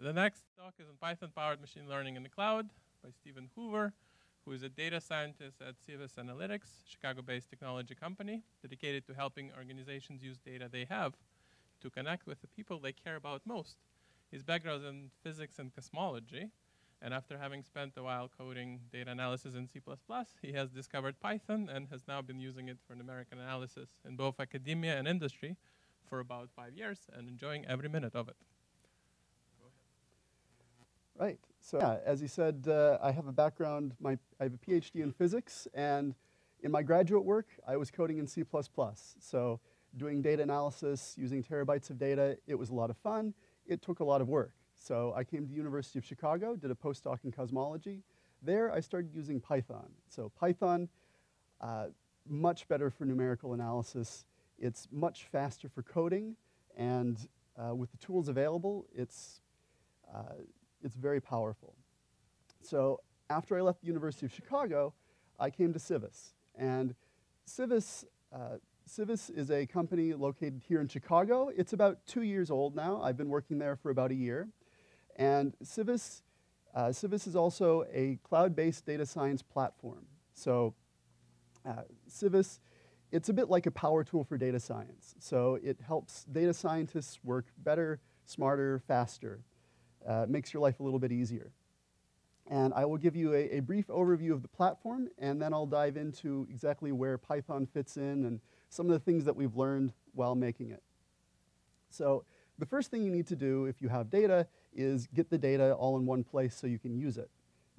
The next talk is on Python-powered machine learning in the cloud by Stephen Hoover, who is a data scientist at Civis Analytics, Chicago-based technology company dedicated to helping organizations use data they have to connect with the people they care about most. His background is in physics and cosmology, and after having spent a while coding data analysis in C++, he has discovered Python and has now been using it for numeric analysis in both academia and industry for about five years and enjoying every minute of it. Right. So yeah, as you said, uh, I have a background, my, I have a PhD in physics, and in my graduate work, I was coding in C++. So doing data analysis, using terabytes of data, it was a lot of fun. It took a lot of work. So I came to the University of Chicago, did a postdoc in cosmology. There, I started using Python. So Python, uh, much better for numerical analysis. It's much faster for coding, and uh, with the tools available, it's, uh, it's very powerful. So after I left the University of Chicago, I came to Civis. And Civis, uh, Civis is a company located here in Chicago. It's about two years old now. I've been working there for about a year. And Civis, uh, Civis is also a cloud-based data science platform. So uh, Civis, it's a bit like a power tool for data science. So it helps data scientists work better, smarter, faster. Uh, makes your life a little bit easier. And I will give you a, a, brief overview of the platform, and then I'll dive into exactly where Python fits in and some of the things that we've learned while making it. So the first thing you need to do if you have data is get the data all in one place so you can use it.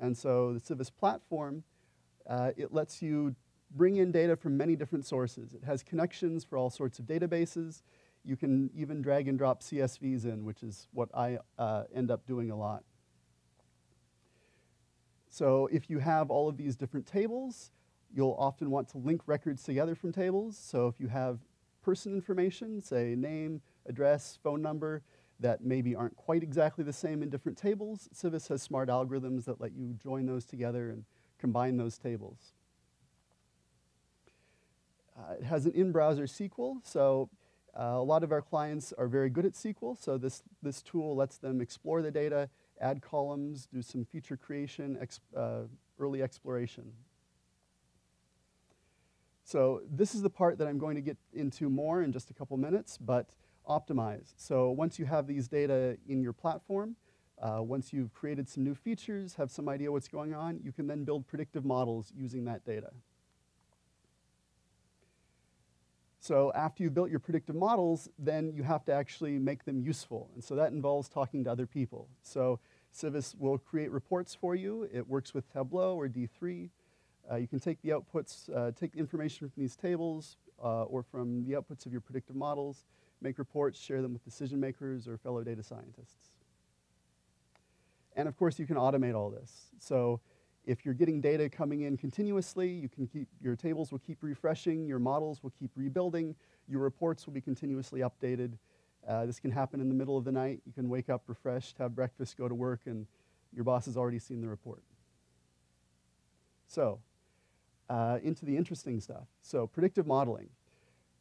And so the Civis platform, uh, it lets you bring in data from many different sources. It has connections for all sorts of databases. You can even drag and drop CSVs in, which is what I uh, end up doing a lot. So if you have all of these different tables, you'll often want to link records together from tables. So if you have person information, say name, address, phone number, that maybe aren't quite exactly the same in different tables, Civis has smart algorithms that let you join those together and combine those tables. Uh, it has an in-browser SQL, so a lot of our clients are very good at SQL, so this, this tool lets them explore the data, add columns, do some feature creation, uh, early exploration. So this is the part that I'm going to get into more in just a couple minutes, but optimize. So once you have these data in your platform, uh, once you've created some new features, have some idea what's going on, you can then build predictive models using that data. So after you've built your predictive models, then you have to actually make them useful. And so that involves talking to other people. So Civis will create reports for you. It works with Tableau or D3. Uh, you can take the outputs, uh, take the information from these tables uh, or from the outputs of your predictive models, make reports, share them with decision makers or fellow data scientists. And of course, you can automate all this. So if you're getting data coming in continuously, you can keep, your tables will keep refreshing, your models will keep rebuilding, your reports will be continuously updated. Uh, this can happen in the middle of the night. You can wake up refreshed, have breakfast, go to work, and your boss has already seen the report. So, uh, into the interesting stuff. So, predictive modeling.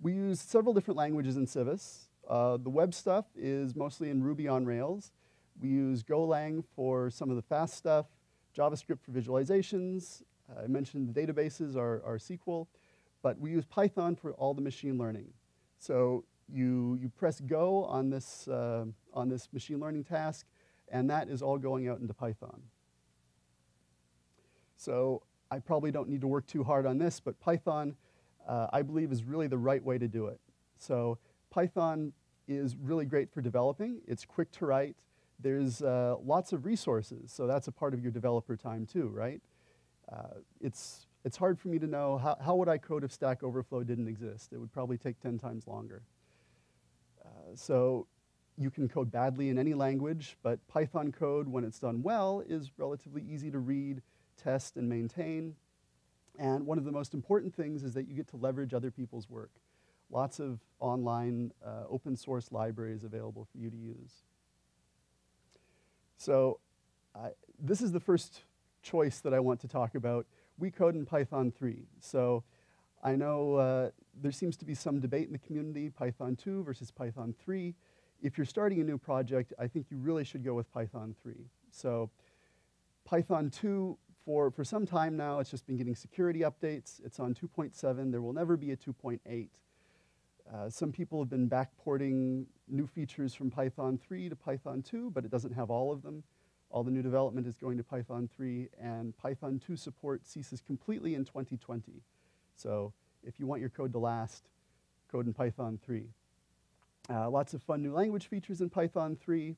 We use several different languages in Civis. Uh, the web stuff is mostly in Ruby on Rails. We use Golang for some of the fast stuff, JavaScript for visualizations. Uh, I mentioned the databases are, are SQL, but we use Python for all the machine learning. So you, you press go on this, uh, on this machine learning task, and that is all going out into Python. So I probably don't need to work too hard on this, but Python uh, I believe is really the right way to do it. So Python is really great for developing. It's quick to write. There's uh, lots of resources, so that's a part of your developer time too, right? Uh, it's, it's hard for me to know how, how would I code if Stack Overflow didn't exist. It would probably take 10 times longer. Uh, so you can code badly in any language, but Python code, when it's done well, is relatively easy to read, test, and maintain. And one of the most important things is that you get to leverage other people's work. Lots of online uh, open source libraries available for you to use. So uh, this is the first choice that I want to talk about. We code in Python 3. So I know uh, there seems to be some debate in the community, Python 2 versus Python 3. if you're starting a new project, I think you really should go with Python 3. So Python 2, for, for some time now, it's just been getting security updates. It's on 2.7. There will never be a 2.8. Uh, some people have been backporting new features from Python 3 to Python 2, but it doesn't have all of them. All the new development is going to Python 3, and Python 2 support ceases completely in 2020. So if you want your code to last, code in Python 3. Uh, lots of fun new language features in Python 3.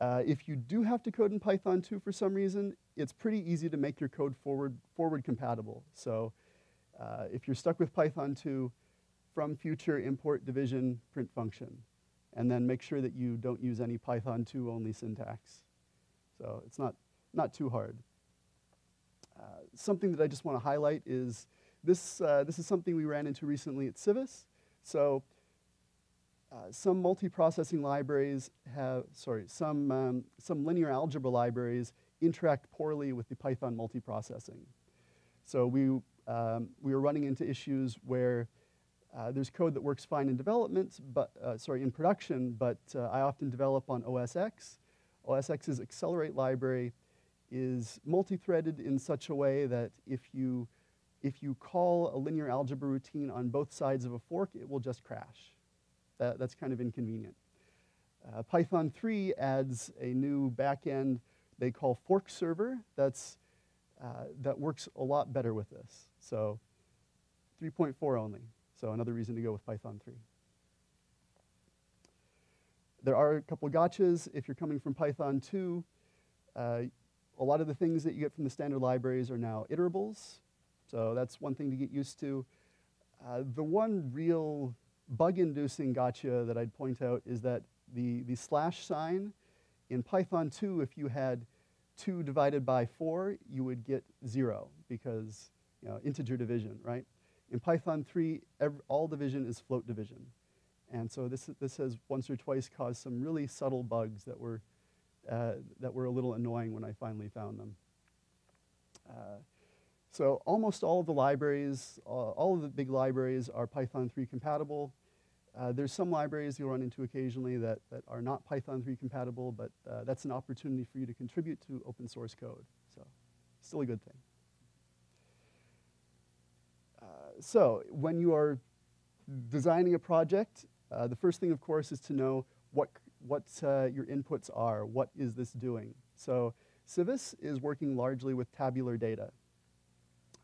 Uh, if you do have to code in Python 2 for some reason, it's pretty easy to make your code forward, forward compatible. So uh, if you're stuck with Python 2, from future import division print function. And then make sure that you don't use any Python 2 only syntax. So it's not, not too hard. Uh, something that I just want to highlight is this, uh, this is something we ran into recently at Civis. So uh, some multiprocessing libraries have, sorry, some, um, some linear algebra libraries interact poorly with the Python multiprocessing. So we, um, we were running into issues where uh, there's code that works fine in development, but, uh, sorry, in production, but uh, I often develop on OS X. OS X's accelerate library is multi-threaded in such a way that if you, if you call a linear algebra routine on both sides of a fork, it will just crash. That, that's kind of inconvenient. Uh, Python 3 adds a new backend they call fork server that's, uh, that works a lot better with this. So 3.4 only. So another reason to go with Python 3. There are a couple of gotchas. If you're coming from Python 2, uh, a lot of the things that you get from the standard libraries are now iterables. So that's one thing to get used to. Uh, the one real bug-inducing gotcha that I'd point out is that the, the slash sign in Python 2, if you had 2 divided by 4, you would get 0 because you know, integer division, right? In Python 3, every, all division is float division. And so this, this has once or twice caused some really subtle bugs that were, uh, that were a little annoying when I finally found them. Uh, so almost all of the libraries, uh, all of the big libraries are Python 3 compatible. Uh, there's some libraries you'll run into occasionally that, that are not Python 3 compatible, but uh, that's an opportunity for you to contribute to open source code. So still a good thing. Uh, so when you are designing a project, uh, the first thing, of course, is to know what, what uh, your inputs are. What is this doing? So Civis is working largely with tabular data.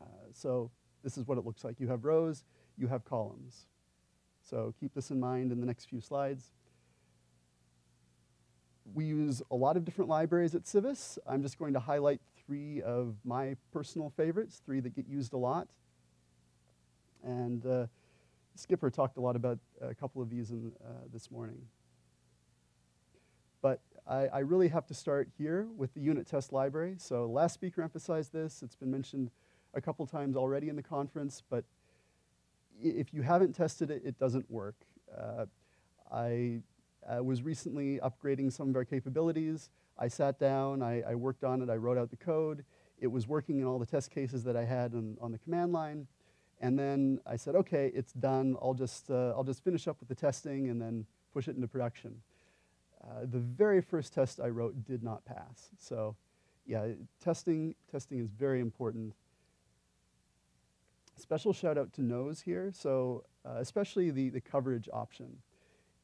Uh, so this is what it looks like. You have rows, you have columns. So keep this in mind in the next few slides. We use a lot of different libraries at Civis. I'm just going to highlight three of my personal favorites, three that get used a lot. And uh, Skipper talked a lot about a couple of these in, uh, this morning. But I, I, really have to start here with the unit test library. So last speaker emphasized this. It's been mentioned a couple times already in the conference, but if you haven't tested it, it doesn't work. Uh, I was recently upgrading some of our capabilities. I sat down, I, I, worked on it, I wrote out the code. It was working in all the test cases that I had on, on the command line. And then I said, okay, it's done. I'll just, uh, I'll just finish up with the testing and then push it into production. Uh, the very first test I wrote did not pass. So yeah, testing, testing is very important. Special shout out to Nose here, so uh, especially the, the coverage option.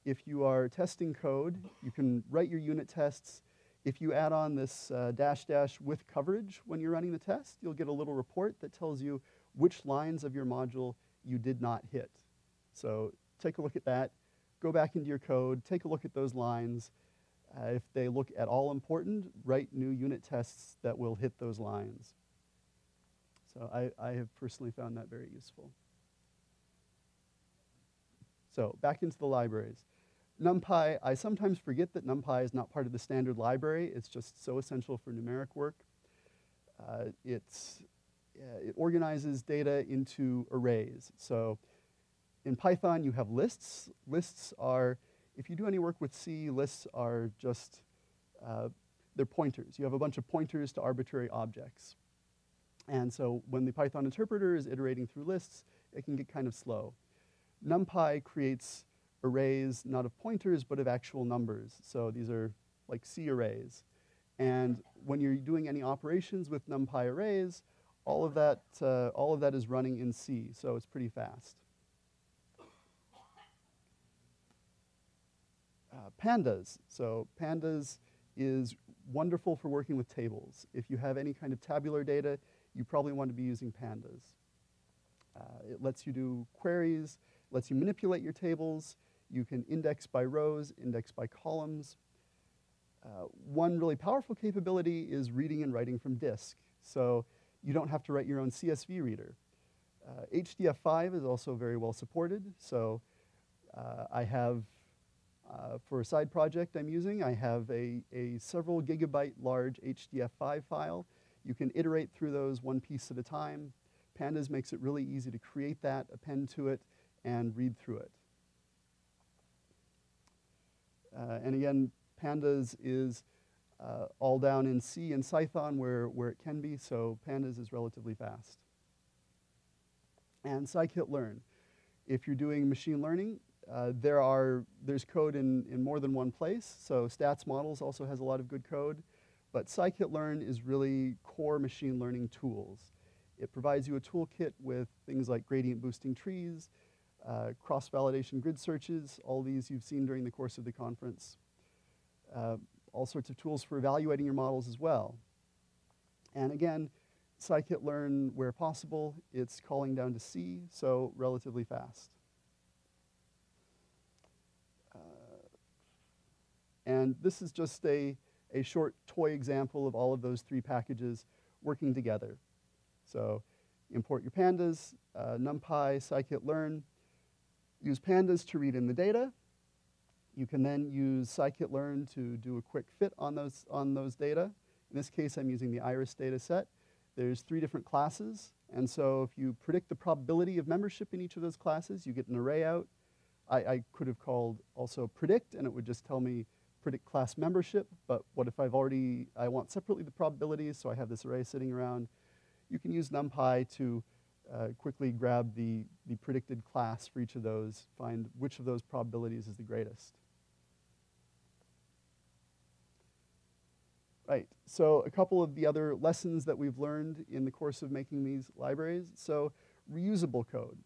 If you are testing code, you can write your unit tests. If you add on this uh, dash dash with coverage when you're running the test, you'll get a little report that tells you which lines of your module you did not hit. So take a look at that. Go back into your code, take a look at those lines. Uh, if they look at all important, write new unit tests that will hit those lines. So I, I have personally found that very useful. So back into the libraries. NumPy, I sometimes forget that NumPy is not part of the standard library. It's just so essential for numeric work. Uh, it's, it organizes data into arrays. So in Python, you have lists. Lists are, if you do any work with C, lists are just, uh, they're pointers. You have a bunch of pointers to arbitrary objects. And so when the Python interpreter is iterating through lists, it can get kind of slow. NumPy creates arrays not of pointers but of actual numbers. So these are like C arrays. And when you're doing any operations with NumPy arrays, all of that, uh, all of that is running in C, so it's pretty fast. Uh, pandas. So pandas is wonderful for working with tables. If you have any kind of tabular data, you probably want to be using pandas. Uh, it lets you do queries, lets you manipulate your tables. You can index by rows, index by columns. Uh, one really powerful capability is reading and writing from disk. So you don't have to write your own CSV reader. Uh, HDF5 is also very well supported. So uh, I have, uh, for a side project I'm using, I have a, a several gigabyte large HDF5 file. You can iterate through those one piece at a time. Pandas makes it really easy to create that, append to it, and read through it. Uh, and again, Pandas is uh, all down in C and Cython where, where it can be, so Pandas is relatively fast. And scikit-learn. If you're doing machine learning, uh, there are, there's code in, in more than one place, so statsmodels also has a lot of good code, but scikit-learn is really core machine learning tools. It provides you a toolkit with things like gradient boosting trees, uh, cross-validation grid searches, all these you've seen during the course of the conference. Uh, all sorts of tools for evaluating your models as well. And again, scikit-learn where possible. It's calling down to C, so relatively fast. Uh, and this is just a, a short toy example of all of those three packages working together. So import your pandas, uh, NumPy, scikit-learn. Use pandas to read in the data, you can then use scikit-learn to do a quick fit on those, on those data. In this case, I'm using the iris data set. There's three different classes, and so if you predict the probability of membership in each of those classes, you get an array out. I, I could have called also predict, and it would just tell me predict class membership, but what if I've already, I want separately the probabilities, so I have this array sitting around. You can use NumPy to uh, quickly grab the, the predicted class for each of those, find which of those probabilities is the greatest. Right, so a couple of the other lessons that we've learned in the course of making these libraries. So reusable code.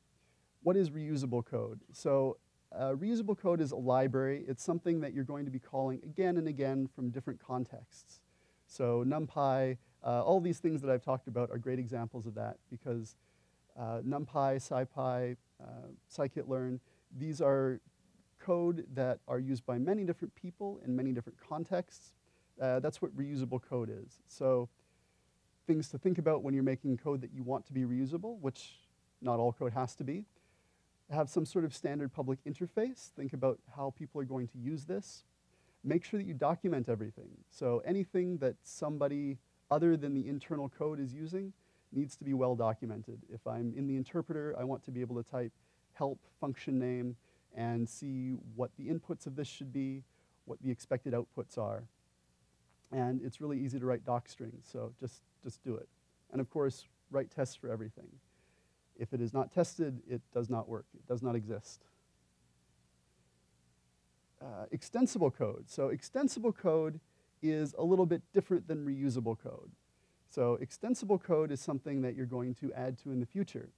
What is reusable code? So uh, reusable code is a library. It's something that you're going to be calling again and again from different contexts. So NumPy, uh, all these things that I've talked about are great examples of that because NumPy, SciPy, uh, scikit-learn, these are code that are used by many different people in many different contexts uh, that's what reusable code is. So things to think about when you're making code that you want to be reusable, which not all code has to be. Have some sort of standard public interface. Think about how people are going to use this. Make sure that you document everything. So anything that somebody other than the internal code is using needs to be well documented. If I'm in the interpreter, I want to be able to type help function name and see what the inputs of this should be, what the expected outputs are. And it's really easy to write doc strings, so just, just do it. And of course, write tests for everything. If it is not tested, it does not work. It does not exist. Uh, extensible code. So extensible code is a little bit different than reusable code. So extensible code is something that you're going to add to in the future.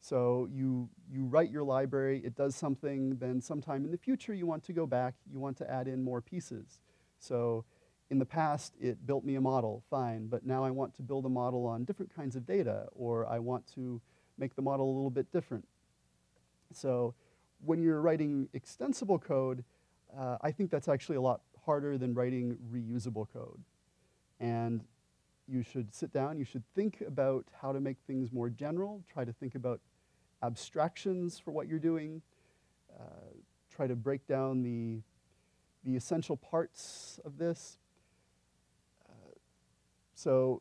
So you, you write your library, it does something, then sometime in the future you want to go back, you want to add in more pieces. So in the past, it built me a model, fine, but now I want to build a model on different kinds of data, or I want to make the model a little bit different. So when you're writing extensible code, uh, I think that's actually a lot harder than writing reusable code. And you should sit down, you should think about how to make things more general, try to think about abstractions for what you're doing, uh, try to break down the, the essential parts of this, so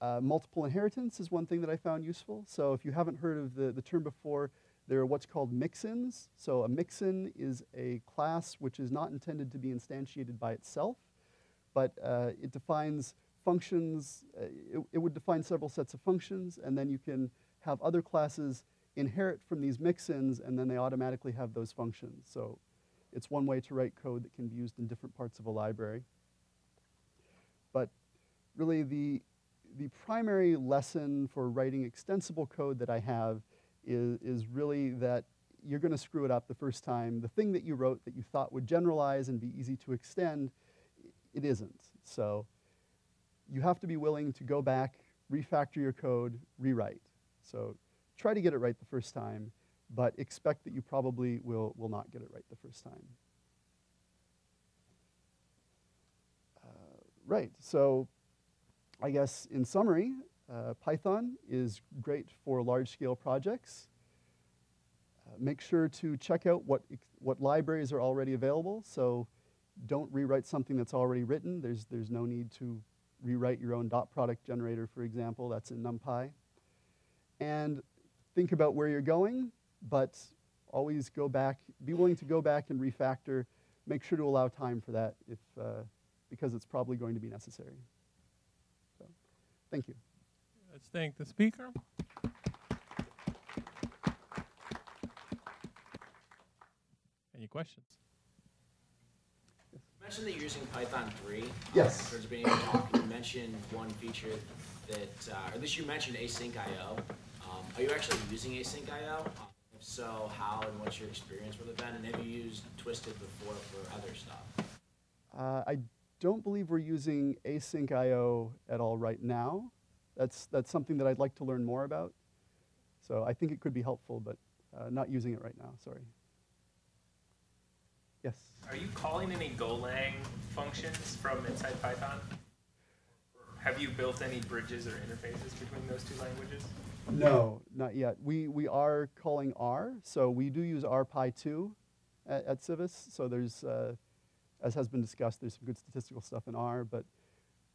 uh, multiple inheritance is one thing that I found useful. So if you haven't heard of the, the term before, there are what's called mixins. So a mixin is a class which is not intended to be instantiated by itself, but uh, it defines functions. Uh, it, it, would define several sets of functions, and then you can have other classes inherit from these mixins, and then they automatically have those functions. So it's one way to write code that can be used in different parts of a library. But really, the, the primary lesson for writing extensible code that I have is, is really that you're going to screw it up the first time. The thing that you wrote that you thought would generalize and be easy to extend, it isn't. So you have to be willing to go back, refactor your code, rewrite. So try to get it right the first time, but expect that you probably will, will not get it right the first time. Uh, right, so I guess in summary, uh, Python is great for large-scale projects. Uh, make sure to check out what, what libraries are already available. So don't rewrite something that's already written. There's, there's no need to rewrite your own dot product generator, for example. That's in NumPy. And think about where you're going, but always go back. Be willing to go back and refactor. Make sure to allow time for that if, uh, because it's probably going to be necessary. So, thank you. Let's thank the speaker. Any questions? You mentioned that you're using Python 3. Yes. In terms of being able to talk, you mentioned one feature that, uh, or at least you mentioned async IO. Um, are you actually using async IO? Um, if so, how and what's your experience with it then? And have you used Twisted before for other stuff? Uh, I don't believe we're using async IO at all right now. That's, that's something that I'd like to learn more about. So I think it could be helpful, but uh, not using it right now, sorry. Yes? Are you calling any Golang functions from inside Python? Have you built any bridges or interfaces between those two languages? No, not yet. We, we are calling R, so we do use RPy2 at, at Civis. So there's, uh, as has been discussed, there's some good statistical stuff in R, but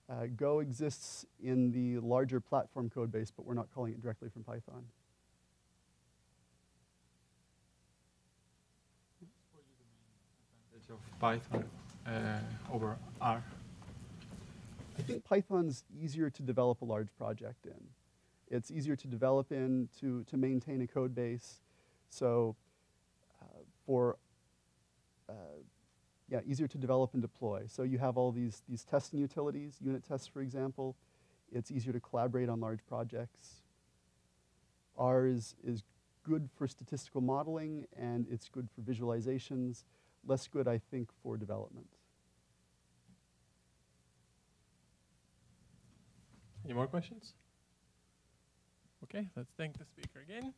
uh, Go exists in the larger platform code base, but we're not calling it directly from Python. Of Python uh, over R? I think Python's easier to develop a large project in. It's easier to develop in, to, to maintain a code base. So uh, for, uh, yeah, easier to develop and deploy. So you have all these, these testing utilities, unit tests, for example. It's easier to collaborate on large projects. R is, is good for statistical modeling, and it's good for visualizations. Less good, I think, for development. Any more questions? Okay, let's thank the speaker again.